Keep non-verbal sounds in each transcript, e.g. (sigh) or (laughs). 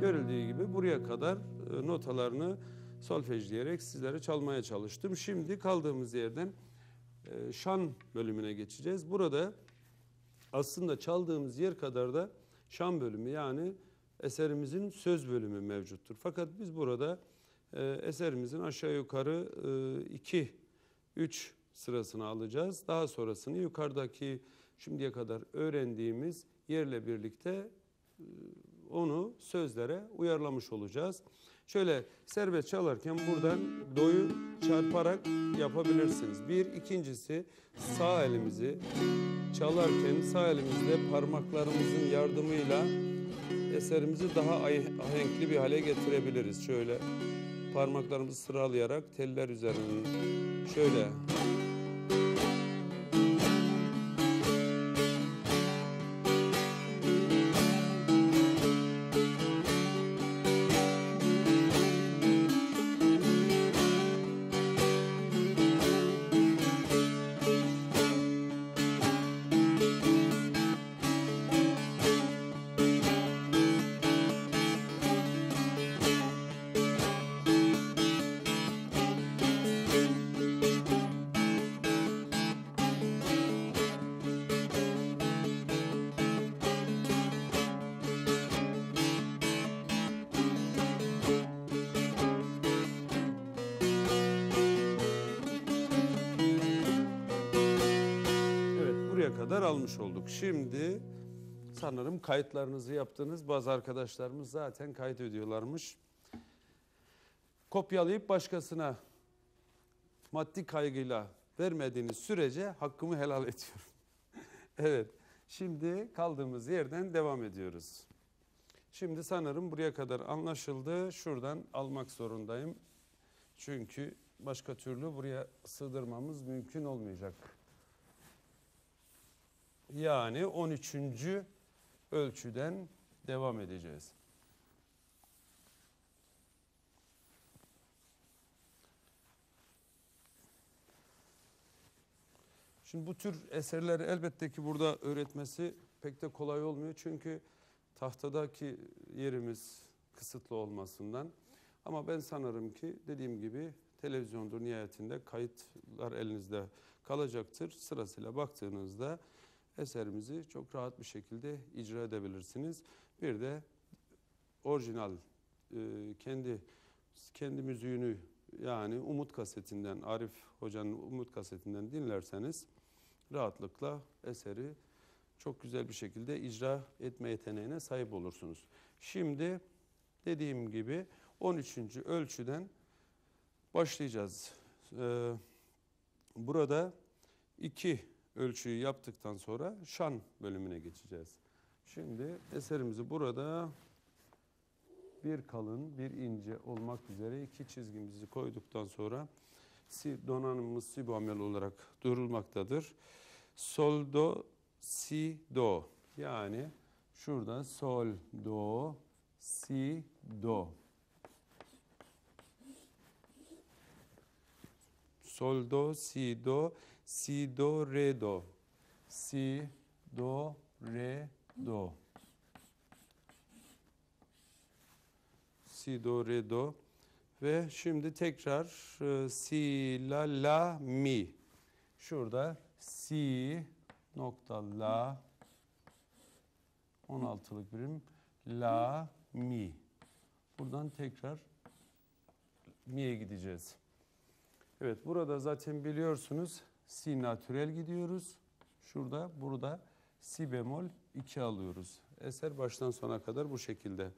Görüldüğü gibi buraya kadar e, notalarını solfejleyerek sizlere çalmaya çalıştım. Şimdi kaldığımız yerden e, şan bölümüne geçeceğiz. Burada aslında çaldığımız yer kadar da şan bölümü yani eserimizin söz bölümü mevcuttur. Fakat biz burada e, eserimizin aşağı yukarı 2 3 sırasını alacağız. Daha sonrasını yukarıdaki şimdiye kadar öğrendiğimiz yerle birlikte e, onu sözlere uyarlamış olacağız. Şöyle serbest çalarken buradan doyu çarparak yapabilirsiniz. Bir, ikincisi sağ elimizi çalarken sağ elimizle parmaklarımızın yardımıyla eserimizi daha ah- ahenkli bir hale getirebiliriz. Şöyle parmaklarımızı sıralayarak teller üzerinden şöyle kadar almış olduk. Şimdi sanırım kayıtlarınızı yaptınız. Bazı arkadaşlarımız zaten kayıt ediyorlarmış. Kopyalayıp başkasına maddi kaygıyla vermediğiniz sürece hakkımı helal (laughs) ediyorum. evet şimdi kaldığımız yerden devam ediyoruz. Şimdi sanırım buraya kadar anlaşıldı. Şuradan almak zorundayım. Çünkü başka türlü buraya sığdırmamız mümkün olmayacak. Yani 13. ölçüden devam edeceğiz. Şimdi bu tür eserleri elbette ki burada öğretmesi pek de kolay olmuyor. Çünkü tahtadaki yerimiz kısıtlı olmasından. Ama ben sanırım ki dediğim gibi televizyondur nihayetinde kayıtlar elinizde kalacaktır. Sırasıyla baktığınızda eserimizi çok rahat bir şekilde icra edebilirsiniz. Bir de orijinal e, kendi kendi müziğini yani Umut kasetinden Arif Hoca'nın Umut kasetinden dinlerseniz rahatlıkla eseri çok güzel bir şekilde icra etme yeteneğine sahip olursunuz. Şimdi dediğim gibi 13. ölçüden başlayacağız. Ee, burada iki ölçüyü yaptıktan sonra şan bölümüne geçeceğiz. Şimdi eserimizi burada bir kalın bir ince olmak üzere iki çizgimizi koyduktan sonra si, donanımımız si bemol olarak durulmaktadır. Sol do si do yani şurada sol do si do sol do si do si do re do si do re do si do re do ve şimdi tekrar e, si la la mi. Şurada si nokta la. 16'lık birim. La mi. Buradan tekrar mi'ye gideceğiz. Evet burada zaten biliyorsunuz si natürel gidiyoruz. Şurada burada si bemol 2 alıyoruz. Eser baştan sona kadar bu şekilde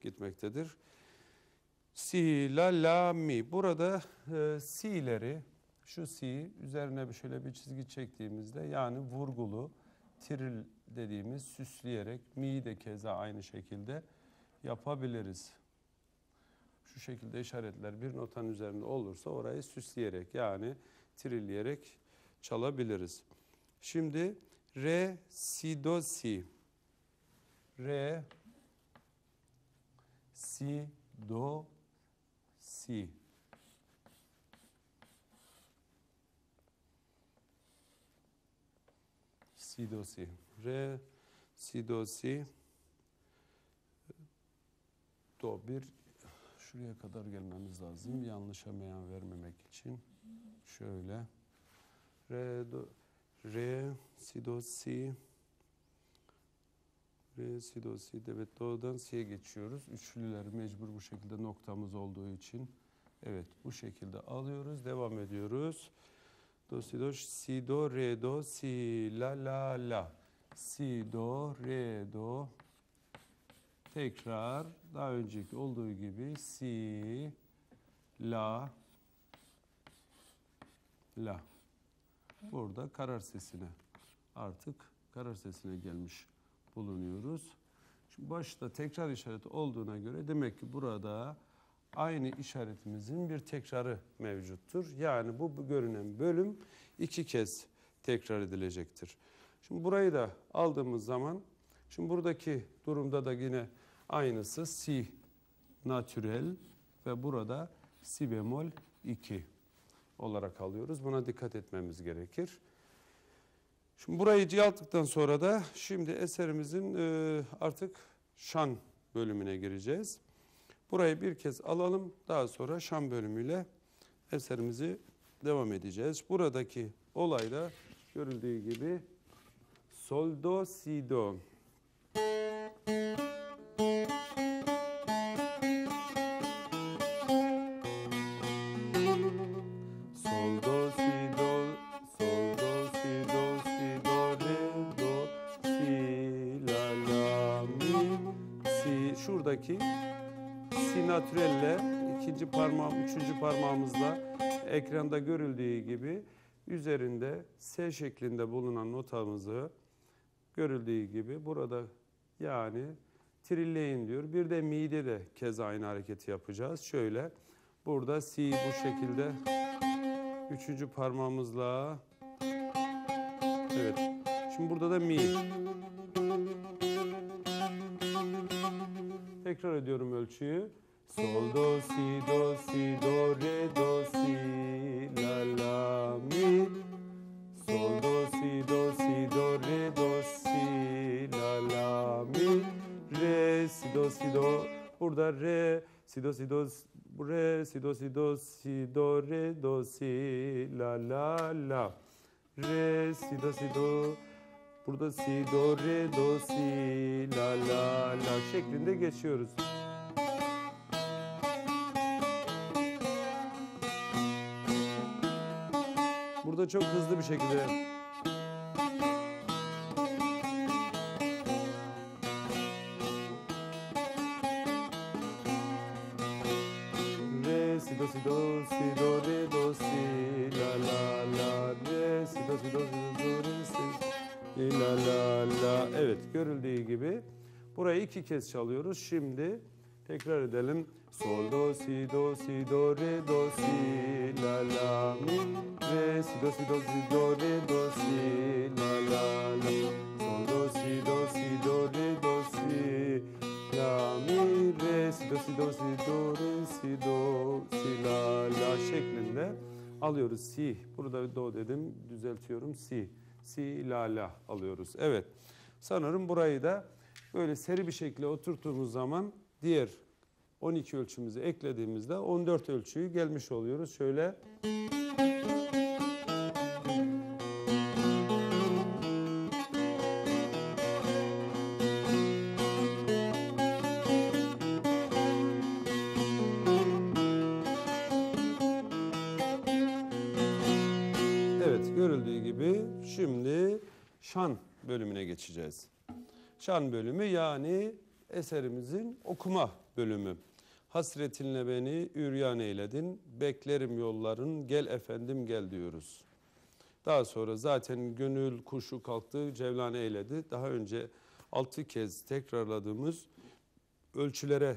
gitmektedir. Si, la, la, mi. Burada e, si'leri şu si üzerine şöyle bir çizgi çektiğimizde yani vurgulu tril dediğimiz süsleyerek mi'yi de keza aynı şekilde yapabiliriz. Şu şekilde işaretler bir notanın üzerinde olursa orayı süsleyerek yani trilleyerek çalabiliriz. Şimdi re, si, do, si. Re, si, do, si. Si, do, si. Re, si do si do bir şuraya kadar gelmemiz lazım. Yanlışa meyan vermemek için şöyle. Re do re si do si. Re si do si. Evet do'dan si'ye geçiyoruz. Üçlüler mecbur bu şekilde noktamız olduğu için. Evet bu şekilde alıyoruz. Devam ediyoruz. Do si do si do re do si. La la la. Si do re do tekrar daha önceki olduğu gibi si la la burada karar sesine artık karar sesine gelmiş bulunuyoruz. Şimdi başta tekrar işareti olduğuna göre demek ki burada aynı işaretimizin bir tekrarı mevcuttur. Yani bu, bu görünen bölüm iki kez tekrar edilecektir. Şimdi burayı da aldığımız zaman şimdi buradaki durumda da yine aynısı si natürel ve burada si bemol 2 olarak alıyoruz. Buna dikkat etmemiz gerekir. Şimdi burayı yaptıktan sonra da şimdi eserimizin e, artık şan bölümüne gireceğiz. Burayı bir kez alalım. Daha sonra şan bölümüyle eserimizi devam edeceğiz. Buradaki olay da görüldüğü gibi sol do si do. Si şuradaki si natürelle ikinci parmağım üçüncü parmağımızla ekranda görüldüğü gibi üzerinde S şeklinde bulunan notamızı görüldüğü gibi burada yani trilleyin diyor. Bir de mi'de de keza aynı hareketi yapacağız. Şöyle burada si bu şekilde Üçüncü parmağımızla. Evet. Şimdi burada da mi. Tekrar ediyorum ölçüyü. Sol do si do si do re do si la la mi. Sol do si do si do re do si la la mi. Re si do si do. Burada re si do si do re si do si do si do re do si la la la. Re si do si do. Burada si do re do si la la şeklinde geçiyoruz. Burada çok hızlı bir şekilde Re, si, do, si, do, si, do, re, do, si, la, la, la, re, si, do, si, do, si, do, re, si, la, la, la. Evet, görüldüğü gibi burayı iki kez çalıyoruz. Şimdi tekrar edelim. Sol, do, si, do, si, do, re, do, si, la, la, mi, re, si, do, si, do, si, do, re, do, si, la, la, la. Sol, do, si, do, si, do, re, do, si, la, mi, re, si, do, si, do, si, do, re, si, do, si, la, la şeklinde alıyoruz. Si, burada do dedim, düzeltiyorum. Si, si, la, la alıyoruz. Evet, sanırım burayı da böyle seri bir şekilde oturttuğumuz zaman diğer 12 ölçümüzü eklediğimizde 14 ölçüyü gelmiş oluyoruz. Şöyle Evet görüldüğü gibi şimdi şan bölümüne geçeceğiz. Şan bölümü yani eserimizin okuma bölümü. Hasretinle beni üryan eyledin, beklerim yolların, gel efendim gel diyoruz. Daha sonra zaten gönül kuşu kalktı, cevlan eyledi. Daha önce altı kez tekrarladığımız ölçülere de